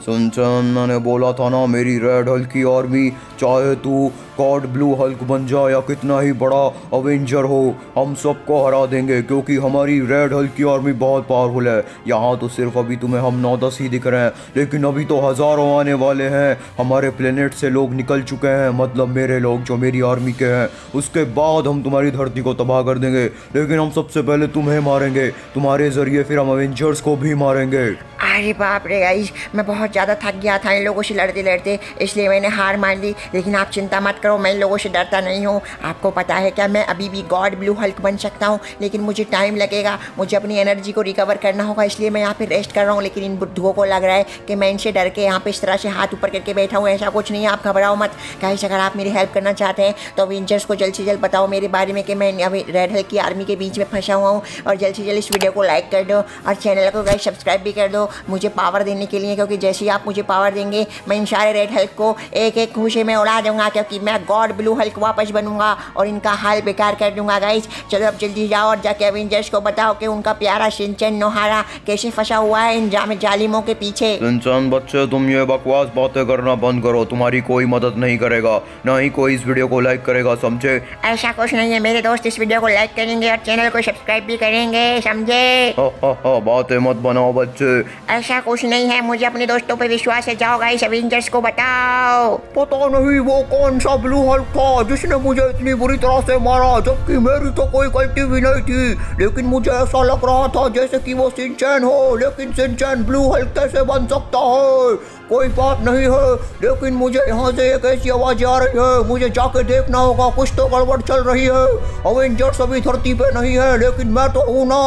सुनचन मैंने बोला था ना मेरी रेड हल्क की आर्मी चाहे तू कॉड ब्लू हल्क बन जा या कितना ही बड़ा अवेंजर हो, हम सबको हरा देंगे, क्योंकि हमारी रेड हल्क की आर्मी बहुत पावरफुल है। यहाँ तो सिर्फ़ अभी तुम्हें हम नौ दस ही दिख रहे हैं, लेकिन अभी तो हज़ारों आने वाले हैं। हमारे प्लेनेट से लोग निकल चुके हैं मतलब मेरे लोग जो मेरी आर्मी के हैं। उसके बाद हम तुम्हारी धरती को तबाह कर देंगे, लेकिन हम सबसे पहले तुम्हें मारेंगे। तुम्हारे ज़रिए फिर हम अवेंजर्स को भी मारेंगे। अरे बाप रे गाइस मैं बहुत ज़्यादा थक गया था इन लोगों से लड़ते लड़ते, इसलिए मैंने हार मान ली। लेकिन आप चिंता मत करो, मैं इन लोगों से डरता नहीं हूँ। आपको पता है क्या, मैं अभी भी गॉड ब्लू हल्क बन सकता हूँ, लेकिन मुझे टाइम लगेगा, मुझे अपनी एनर्जी को रिकवर करना होगा, इसलिए मैं यहाँ पर रेस्ट कर रहा हूँ। लेकिन इन बुद्धुओं को लग रहा है कि मैं इनसे डर के यहाँ पर इस तरह से हाथ ऊपर करके बैठा हूँ, ऐसा कुछ नहीं है, आप घबराओ मत। गाइस अगर आप मेरी हेल्प करना चाहते हैं तो अवेंजर्स को जल्द से जल्द बताओ मेरे बारे में कि मैं अभी रेड हल्क की आर्मी के बीच में फंसा हुआ हूँ। और जल्द से जल्द इस वीडियो को लाइक कर दो, और चैनल को गाइस सब्सक्राइब भी कर दो मुझे पावर देने के लिए क्योंकि जैसे ही आप मुझे पावर देंगे मैं इन सारे रेड हल्क को एक एक खुशी में उड़ा दूँगा क्योंकि मैं गॉड ब्लू हल्क वापस बनूँगा और इनका हाल बेकार कर दूँगा। गाइस चलो अब जल्दी जाओ और जाके अवेंजर्स को बताओ कि उनका प्यारा सिंचन नोहारा कैसे फंसा हुआ है इन जाम जालिमों के पीछे। इंसान बच्चे तुम ये बकवास बातें करना बंद करो। तुम्हारी कोई मदद नहीं करेगा ना ही कोई इस वीडियो को लाइक करेगा समझे? ऐसा कुछ नहीं है मेरे दोस्त इस वीडियो को लाइक करेंगे और चैनल को सब्सक्राइब भी करेंगे समझे? बातें मत बनाओ बच्चे। ऐसा कुछ नहीं है, मुझे अपने दोस्तों पे विश्वास है। जाओ गाइस एवेंजर्स को बताओ। पता नहीं वो कौन सा ब्लू हल्क था, जिसने मुझे इतनी बुरी तरह से मारा, जबकि मेरी तो कोई गलती भी नहीं थी। लेकिन मुझे ऐसा लग रहा था जैसे कि वो सिंचैन हो, लेकिन सिंचैन ब्लू हल्क कैसे बन सकता है? कोई बात नहीं है, लेकिन मुझे यहाँ से एक ऐसी आवाज़ आ रही है। मुझे जाके देखना होगा, कुछ तो गड़बड़ चल रही है। अवेंजर्स अभी धरती पे नहीं है, लेकिन मैं तो हूँ ना।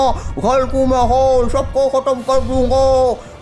हल्कू में हो सबको खत्म कर दूँगा।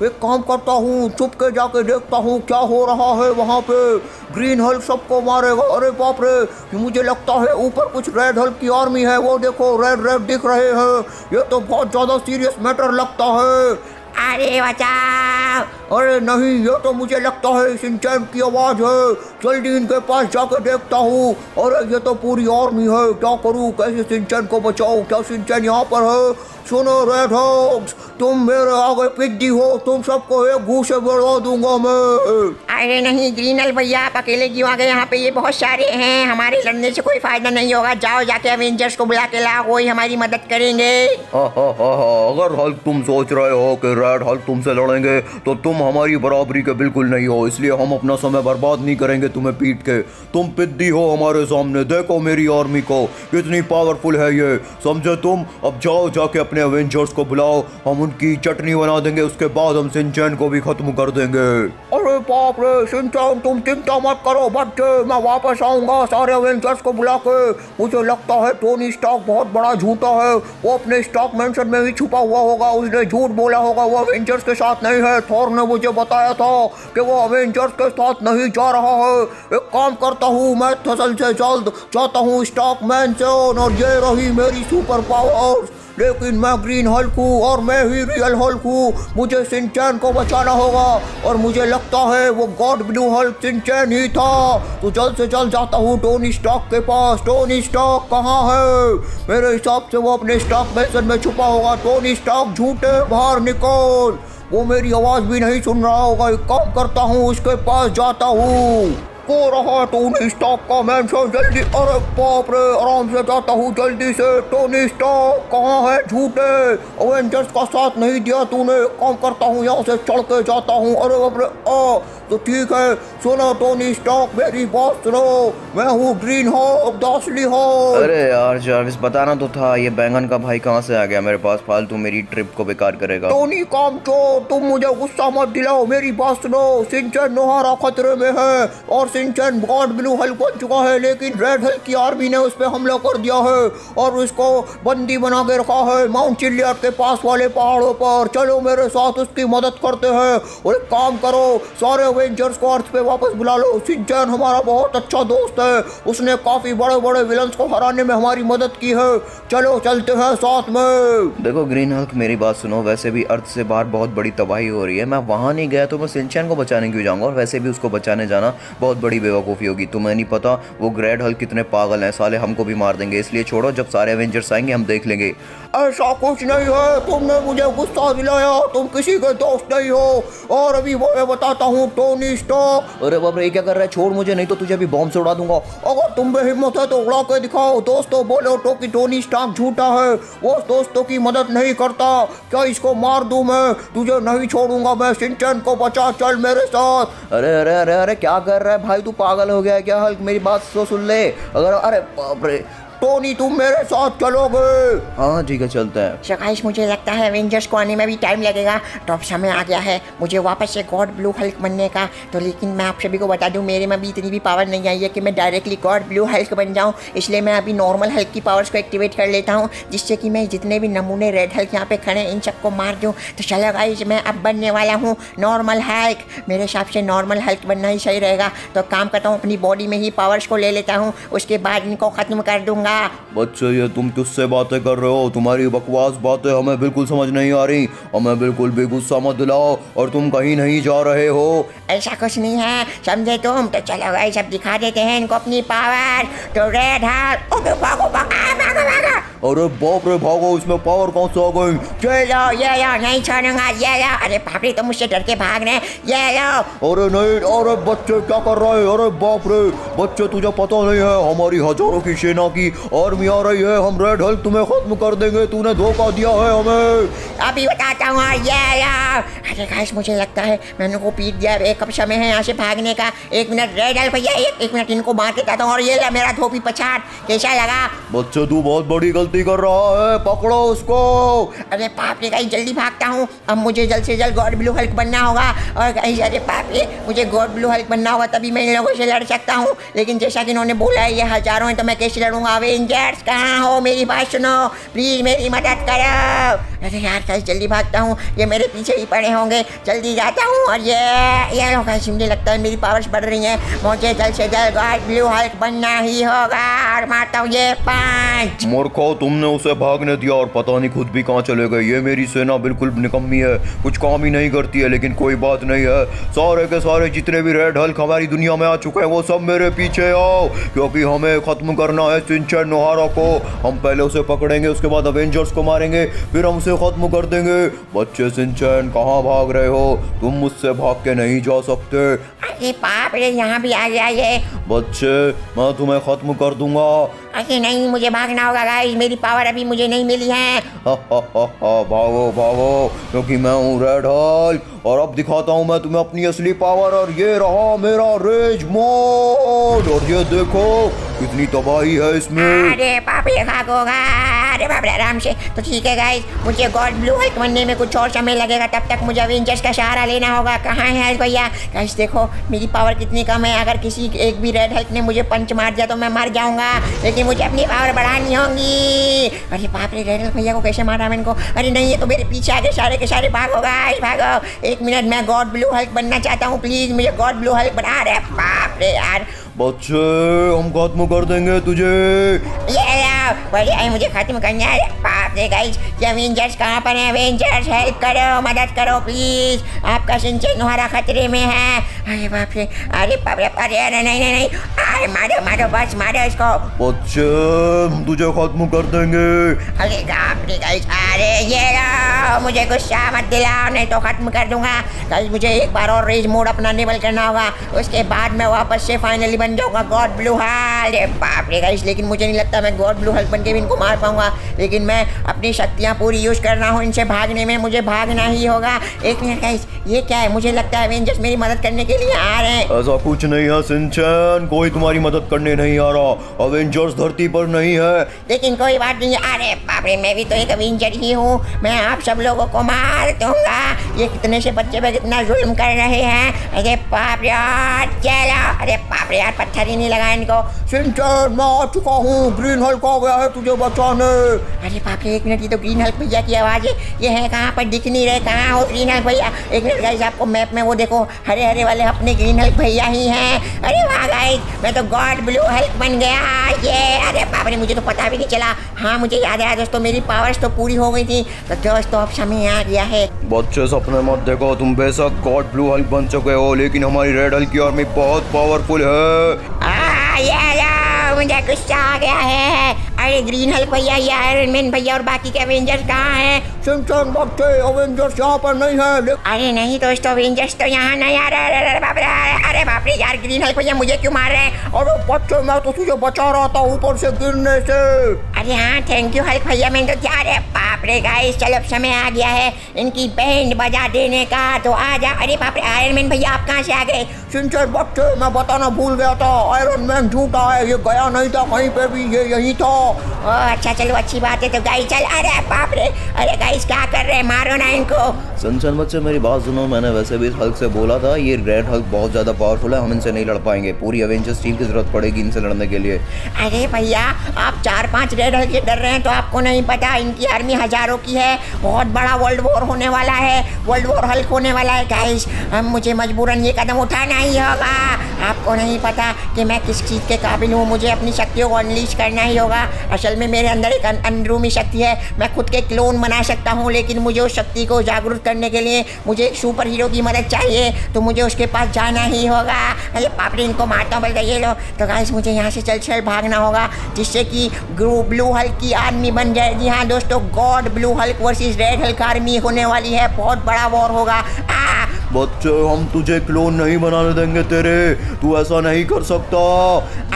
एक काम करता हूँ चुप के जाके देखता हूँ क्या हो रहा है वहाँ पे। ग्रीन हल्क सबको मारेगा। अरे बाप रे, मुझे लगता है ऊपर कुछ रेड हल्क की आर्मी है। वो देखो रेड रेड दिख रहे हैं। ये तो बहुत ज़्यादा सीरियस मैटर लगता है। अरे बचाओ। अरे नहीं, ये तो मुझे लगता है सिंचैन की आवाज़ है। जल्दी इनके पास जाकर देखता हूँ। अरे ये तो पूरी आर्मी है। क्या करूँ? कैसे सिंचैन को बचाऊँ? क्या सिंचैन यहाँ पर है? सुनो रेड हॉक्स तुम मेरे आगे पिद्दी हो तुम सबको एक घूसे बढ़ा दूँगा मैं। अरे नहीं ग्रीनल भैया आप अकेले क्यों आ गए? यहाँ पे ये बहुत सारे हैं हमारे लड़ने से कोई फ़ायदा नहीं होगा। जाओ जाके अवेंजर्स को बुला के लाओ वही हमारी मदद करेंगे। हा हा हा हा अगर हल्क तुम सोच रहे हो कि रेड हल्क तुमसे लड़ेंगे तो तुम हमारी बराबरी के बिल्कुल नहीं हो इसलिए हम अपना समय बर्बाद नहीं करेंगे तुम्हें पीट के। तुम पिद्दी हो हमारे सामने देखो मेरी आर्मी को कितनी पावरफुल है ये। समझे तुम? अब जाओ जाके अपने अवेंजर्स को बुलाओ हम उनकी चटनी बना देंगे, उसके बाद हम सिंचैन को भी खत्म कर देंगे। अरे बाप रे, सिंचैन, तुम चिंता मत करो, बच्चे, मैं वापस आऊँगा, सारे अवेंजर्स को बुला के। मुझे लगता है टोनी स्टॉक बहुत बड़ा झूठा है। वो अपने स्टॉक मेंशन में ही छुपा हुआ होगा, उसने झूठ बोला होगा, वो अवेंजर्स के साथ नहीं है। थॉर ने मुझे बताया था कि वो अवेंजर्स के साथ नहीं जा रहा है। एक काम करता हूँ, मैं फ़सल से जल्द जाता हूँ स्टॉक मैंशन और ये रही मेरी सुपर पावर्स लेकिन मैं ग्रीन हल्क हूँ और मैं ही रियल हल्क हूँ। मुझे सिंचैन को बचाना होगा और मुझे लगता है वो गॉड ब्लू हल्क सिंचैन ही था। तो जल्द से जल्द जाता हूँ टोनी स्टॉक के पास। टोनी स्टॉक कहाँ है? मेरे हिसाब से वो अपने स्टॉक बेसन में छुपा होगा। टोनी स्टॉक झूठे बाहर निकल। वो मेरी आवाज़ भी नहीं सुन रहा होगा। एक काम करता हूँ, उसके पास जाता हूँ। को रहा टोनी स्टॉक का मेंशन जल्दी अरे बाप रे आराम से जाता हूँ जल्दी से। टोनी स्टॉक कहाँ है? झूठे अवेंजर्स का साथ नहीं दिया तूने। काम करता हूँ यहाँ से चढ़ के जाता हूँ। अरे बाप रे आ तो ठीक है। सुनो टोनी स्टॉक मेरी बात सुनो। मैं हूँ ग्रीन हॉक दासली हॉक अरे यार जार्विस बताना तो था ये बैंगन का भाई कहाँ से आ गया? मेरे पास फालतू मेरी ट्रिप को बेकार करेगा। टोनी काम चो तुम मुझे गुस्सा मत दिलाओ। मेरी बात सुनो। सिंचन नोहारा खतरे में है। और सिंचन गॉड ब्लू हल्क बन चुका है, लेकिन रेड हल्क की आर्मी ने उस पर हमला कर दिया है और उसको बंदी बना के रखा है। माउंट चिलियट के पास वाले पहाड़ों पर चलो मेरे साथ उसकी मदद करते हैं। और एक काम करो, सारे अवेंजर्स को अर्थ पे वापस बुला लो। सिंचन हमारा बहुत अच्छा दोस्त है। उसने काफ़ी बड़े बड़े विलन्स को हराने में हमारी मदद की है। चलो चलते हैं साथ में। देखो ग्रीन हल्क मेरी बात सुनो। वैसे भी अर्थ से बाहर बहुत बड़ी तबाही हो रही है। मैं वहाँ नहीं गया तो मैं सिंचैन को बचाने क्यों जाऊँगा? और वैसे भी उसको बचाने जाना बहुत बड़ी बेवकूफ़ी होगी। तुम्हें नहीं पता, वो ग्रेड हल कितने पागल हैं, साले हमको भी मार देंगे। इसलिए छोड़ो, जब सारे एवेंजर्स आएँगे, हम देख लेंगे। ऐसा कुछ नहीं है, तुमने मुझे गुस्सा दिलाया, तुम किसी के दोस्त नहीं हो। और अभी वो मैं बताता हूँ टोनी स्टार्क अरे बाप रे क्या कर रहा है? छोड़ मुझे, नहीं तो तुझे अभी बॉम्ब से उड़ा दूँगा। अगर तुम में हिम्मत है तो उड़ा के दिखाओ। दोस्तों, बोलो तो कि टोनी स्टार्क झूठा है। वो दोस्तों की मदद नहीं करता। क्या इसको मार दूँ मैं? तुझे नहीं छोड़ूँगा मैं सिंचन को बचा, चल मेरे साथ। अरे अरे अरे अरे, क्या कर रहा है भाई तू पागल हो गया क्या हल्क मेरी बात सो सुन ले। अगर अरे बाप रे। टोनी तुम मेरे साथ चलोगे। हाँ ठीक है चलता है। सो मुझे लगता है एवेंजर्स को आने में भी टाइम लगेगा। तो अब समय आ गया है। मुझे वापस से गॉड ब्लू हल्क बनने का तो लेकिन मैं आप सभी को बता दूँ मेरे में भी इतनी भी पावर नहीं आई है कि मैं डायरेक्टली गॉड ब्लू हल्क बन जाऊँ। इसलिए मैं अभी नॉर्मल हल्क की पावर्स को एक्टिवेट कर लेता हूँ जिससे कि मैं जितने भी नमूने रेड हल्क यहाँ पे खड़े हैं इन सबको मार दूँ। तो चलो गाइस मैं अब बनने वाला हूँ नॉर्मल हल्क मेरे हिसाब से नॉर्मल हल्क बनना ही सही रहेगा। तो काम करता हूँ अपनी बॉडी में ही पावर्स को ले लेता हूँ। उसके बाद इनको ख़त्म कर दूँगा। बच्चे, ये तुम किससे बातें कर रहे हो? तुम्हारी बकवास बातें हमें बिल्कुल समझ नहीं आ रही। हमें बिल्कुल भी गुस्सा मत दिलाओ और तुम कहीं नहीं जा रहे हो। ऐसा कुछ नहीं है। समझे तुम? तो चलो भाई, सब दिखा देते हैं इनको अपनी पावर तो रेड हार्ट भागो भागो भागो भागो। अरे बाप रे भागो इसमें पावर कौन से आ गई? ये लो ये लो नहीं छोड़ूँगा ये लो। अरे पापड़ी तो मुझसे डर के भाग रहे ये लो। अरे नहीं अरे बच्चे क्या कर रहे हैं? अरे बाप रे बच्चे तुझे पता नहीं है हमारी हज़ारों की सेना की आर्मी आ रही है हम रेड हल्क तुम्हें खत्म कर देंगे तूने धोखा दिया है हमें। अभी बताता हूँ ये लो। अरे गाइस मुझे लगता है मैंने को पीट दिया एक कब समय है यहाँ से भागने का। एक मिनट रेड हल्क भैया एक मिनट इनको मार के जाता हूँ और ये मेरा धोपी पछाड़। कैसा लगा? बच्चे तू बहुत बड़ी गलती कर रहा है पकड़ो उसको। अरे पापी कहीं जल्दी भागता हूँ। अब मुझे जल्द से जल्द गॉड ब्लू हल्क बनना होगा। और कहीं अरे पापी मुझे गॉड ब्लू हल्क बनना होगा, तभी मैं इन लोगों से लड़ सकता हूँ। लेकिन जैसा कि इन्होंने बोला है, ये हज़ारों हैं तो मैं कैसे लड़ूँगा? अवेंजर्स कहाँ हो मेरी बात सुनो। प्लीज़ मेरी मदद करो। अरे यार गाइस जल्दी भागता हूँ। ये मेरे पीछे ही पड़े होंगे। जल्दी जाता हूँ और ये ये लो गाइस मुझे लगता है मेरी पावर्स बढ़ रही हैं। मुझे जल्द से जल्द गॉड ब्लू हल्क बनना ही होगा और मारता हूँ ये पाँच। मूर्खो तुमने उसे भागने दिया और पता नहीं खुद भी कहाँ चले गए। ये मेरी सेना बिल्कुल निकम्मी है। कुछ काम ही नहीं करती है, लेकिन कोई बात नहीं है। सारे के सारे जितने भी रेड हल्क हमारी दुनिया में आ चुके हैं, वो सब मेरे पीछे आओ। क्योंकि हमें खत्म करना है सिंचन नोहारा को। हम पहले उसे पकड़ेंगे, उसके बाद अवेंजर्स को मारेंगे, फिर हम उसे खत्म कर देंगे। बच्चे सिंचन कहाँ भाग रहे हो? तुम मुझसे भाग के नहीं जा सकते। अरे बाप रे यहाँ भी आ गया ये। बच्चे मैं तुम्हें खत्म कर दूँगा। अरे नहीं मुझे भागना होगा गाइस मेरी पावर अभी मुझे नहीं मिली है। हा, हा, हा, हा, भागो भागो क्योंकि मैं हूँ रेड हल्क और अब दिखाता हूँ मैं तुम्हें अपनी असली पावर और ये रहा मेरा रेज मोड और ये देखो कितनी तबाही है इसमें। अरे बाप रे भागोगा अरे बाप रे आराम से। तो ठीक है गाइस मुझे गॉड ब्लू हल्क बनने में कुछ और समय लगेगा तब तक मुझे अवेंजर्स का सहारा लेना होगा। कहाँ है भैया? गाइस देखो मेरी पावर कितनी कम है। अगर किसी एक भी रेड हल्क ने मुझे पंच मार दिया तो मैं मर जाऊँगा। लेकिन मुझे अपनी पावर बढ़ानी होगी। अरे बाप रे रेड भैया को कैसे मारा मैं इनको अरे नहीं, ये तो मेरे पीछे आगे सारे के सारे भागो गाइस भागो। एक मिनट, मैं गॉड ब्लू हल्क बनना चाहता हूँ प्लीज़ मुझे गॉड ब्लू हल्क बना रहे बाप रे यार। बच्चे हम खत्म कर देंगे तुझे। ये मुझे खत्म करना है। बाप रे गाइस ये अवेंजर्स कहाँ पर है? अवेंजर्स हेल्प करो मदद करो प्लीज़ आपका सिंचन तुम्हारा खतरे में है। अरे बाप रे अरे बाप रे अरे अरे नहीं नहीं नहीं। अरे मारो मारो बस मारो इसको। बच्चे हम तुझे खत्म कर देंगे। अरे बाप रे गाइस अरे ये मुझे गुस्सा मत दिलाओ नहीं तो खत्म कर दूँगा। गाइस मुझे एक बार और रेज मोड अपना निबल करना होगा। उसके बाद मैं वापस से फाइनली बन जाऊँगा गॉड ब्लू हल्क बाप रे गाइस लेकिन मुझे नहीं लगता मैं गॉड ब्लू हल्क बन के भी इनको मार पाऊँगा। लेकिन मैं अपनी शक्तियाँ पूरी यूज़ कर रहा हूँ इनसे भागने में मुझे भागना ही होगा। एक मिनट गाइस ये क्या है? मुझे लगता है अवेंजर्स मेरी मदद करने के लिए आ रहे हैं। ऐसा कुछ नहीं है सिंचन। कोई तुम्हारी मदद करने नहीं आ रहा। अवेंजर्स धरती पर नहीं है। लेकिन कोई बात नहीं। है अरे बाप रे मैं भी तो एक अवेंजर ही हूँ। मैं आप सब लोगों को मार दूँगा। ये कितने से बच्चे पे कितना जुल्म कर रहे हैं? अरे बाप रे यार चलो अरे बाप रे यार पत्थर ही नहीं लगा इनको। सिंचन मैं आ चुका हूँ ग्रीन हल्क आ गया है तुझे बचाने। अरे रे, एक मिनट, ये तो ग्रीन हल्क भैया की आवाज़ है। ये है कहाँ पर? दिख नहीं रहे, कहाँ हो ग्रीन हल्क भैया? एक मिनट गाइस आपको मैप में वो देखो। हरे हरे वाले अपने ग्रीन हल्क भैया ही हैं। अरे वाह गाइस मैं तो गॉड ब्लू हल्क बन गया। ये, अरे बाप रे, मुझे तो पता भी नहीं चला। हाँ मुझे याद आया दोस्तों, मेरी पावर्स तो पूरी हो गई थी। तो दोस्तों, अब समय आ गया है। बच्चे सपने मत देखो, तुम बेशक गॉड ब्लू हल्क बन चुके हो, लेकिन हमारी रेड हल्क की आर्मी बहुत पावरफुल है। मुझे गुस्सा आ गया है। अरे, ग्रीन हल्क भैया, ये आयरन मैन भैया और बाकी के अवेंजर कहाँ हैं? सिंचन बच्चे अवेंजर्स यहाँ पर नहीं है अरे नहीं दोस्तों एवेंजर्स तो यहाँ नहीं आ रहे। अरे बाप रे अरे- बाप रे यार ग्रीन हल्क भैया मुझे क्यों मार रहे हैं? अरे बच्चे मैं तो तुझे बचा रहा था ऊपर से गिरने से। अरे हाँ थैंक यू हल्क भैया मैं तो जा रहे बाप रे गाइस चलो अब समय आ गया है इनकी बैंड बजा देने का तो आ जा। अरे बाप रे आयरन मैन भैया आप कहाँ से आ गए? सिंचन बच्चे मैं बताना भूल गया था आयरन मैन झूठा है ये गया नहीं था कहीं पे भी ये यही था। ओ अच्छा चलो अच्छी बात है तो गाइस चल अरे बाप रे अरे गाइस क्या कर रहे हैं? मारो ना इनको। सनसन बच्चे मेरी बात सुनो, मैंने वैसे भी इस हल्क से बोला था, ये रेड हल्क बहुत ज़्यादा पावरफुल है, हम इनसे नहीं लड़ पाएँगे। पूरी एवेंजर्स टीम की ज़रूरत पड़ेगी इनसे लड़ने के लिए। अरे भैया, आप चार पाँच रेड हल्क डर रहे हैं तो आपको नहीं पता, इनकी आर्मी हज़ारों की है, बहुत बड़ा वर्ल्ड वॉर होने वाला है। वर्ल्ड वॉर हल्क होने वाला है गाइस हम मुझे मजबूरन ये कदम उठाना ही होगा। आपको नहीं पता कि मैं किस चीज़ के काबिल हूँ, मुझे अपनी शक्तियों को अनलीश करना ही होगा। असल में मेरे अंदर एक अंदरूनी शक्ति है, मैं खुद के क्लोन बना सकता हूँ, लेकिन मुझे उस शक्ति को जागरूक करने के लिए मुझे सुपर हीरो की मदद चाहिए तो मुझे उसके पास जाना ही होगा। अरे पापड़ी इनको मारता हूँ बोलते ये लो तो गाइस मुझे यहाँ से चल चल भागना होगा, जिससे कि ग्रू ब्लू हल्क की आर्मी बन जाएगी हाँ दोस्तों god blue Hulk versus red Hulk army होने वाली है। बहुत बड़ा वॉर होगा। बच्चे, हम तुझे क्लोन नहीं बनाने देंगे तेरे। तू ऐसा नहीं कर सकता।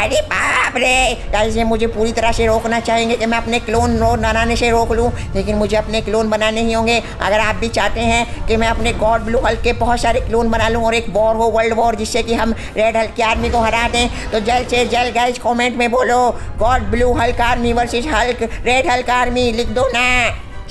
अरे बाप रे गाइस ये मुझे पूरी तरह से रोकना चाहेंगे कि मैं अपने क्लोन बनाने से रोक लूँ, लेकिन मुझे अपने क्लोन बनाने ही होंगे। अगर आप भी चाहते हैं कि मैं अपने गॉड ब्लू हल्क के बहुत सारे क्लोन बना लूँ और एक वॉर हो वर्ल्ड वॉर जिससे कि हम रेड हल्क आर्मी को हरा दें तो जल्द से जल्द गाइस कमेंट में बोलो god blue Hulk army versus Hulk red Hulk army लिख दो ना।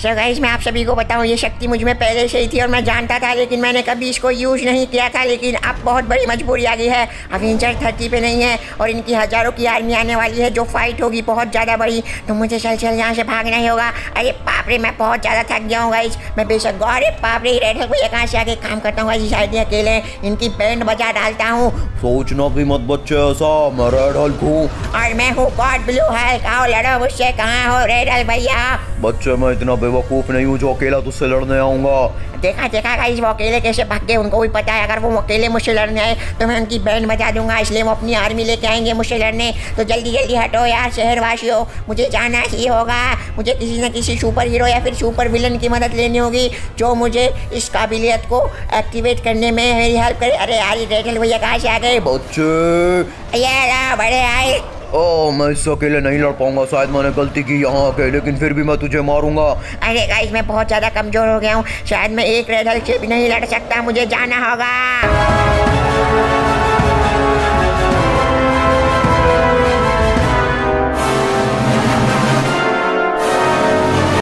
सो गाइस मैं आप सभी को बताऊँ ये शक्ति मुझमें पहले से ही थी और मैं जानता था लेकिन मैंने कभी इसको यूज़ नहीं किया था लेकिन अब बहुत बड़ी मजबूरी आ गई है। अवेंजर धरती पे नहीं है और इनकी हज़ारों की आर्मी आने वाली है जो फाइट होगी बहुत ज़्यादा बड़ी। तो मुझे चल चल यहाँ से भागना ही होगा। अरे बाप रे मैं बहुत ज़्यादा थक गया हूँ गाइस मैं बेशक अरे बाप रे रेड भैया कहाँ से आके काम करता हूँ गाइस शायद अकेले इनकी बैंड बजा डालता हूँ। सोचना भी मत बच्चे ऐसा मैं रेड हल्क हूँ। और मैं हूँ गॉड ब्लू हल्क आओ लड़ो मुझसे कहाँ हो रेड हल्क भैया? बच्चे मैं इतना बेवकूफ़ नहीं हूँ जो अकेला तुझसे लड़ने आऊँगा। देखा देखा गाइस वो अकेले कैसे भाग गए? उनको भी पता है अगर वो अकेले मुझसे लड़ने आए तो मैं उनकी बैंड बजा दूँगा इसलिए वो अपनी आर्मी लेके आएँगे मुझसे लड़ने। तो जल्दी जल्दी हटो यार शहरवासियों। मुझे जाना ही होगा। मुझे किसी न किसी सुपर हीरो या फिर सुपर विलन की मदद लेनी होगी जो मुझे इस काबिलियत को एक्टिवेट करने में मेरी हेल्प करे। अरे यार ये रेड भैया कहाँ से आ गए? बच्चे। ये बड़े आए। ओ मैं इससे अकेले नहीं लड़ पाऊँगा। शायद मैंने गलती की यहाँ आके, लेकिन फिर भी मैं तुझे मारूँगा। अरे गाइस मैं बहुत ज़्यादा कमज़ोर हो गया हूँ। शायद मैं एक रेडल से भी नहीं लड़ सकता। मुझे जाना होगा।